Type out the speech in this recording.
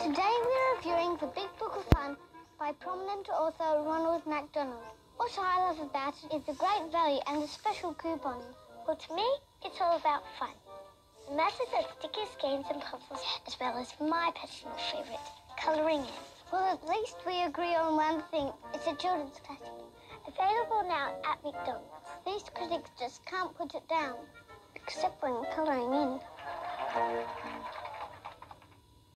Today we're reviewing The Big Book of Fun by prominent author Ronald McDonald. What I love about it is the great value and the special coupons. Well, to me, it's all about fun. The method of stickers, games and puzzles, as well as my personal favourite, colouring in. Well, at least we agree on one thing. It's a children's classic. Available now at McDonald's. These critics just can't put it down, except when colouring in.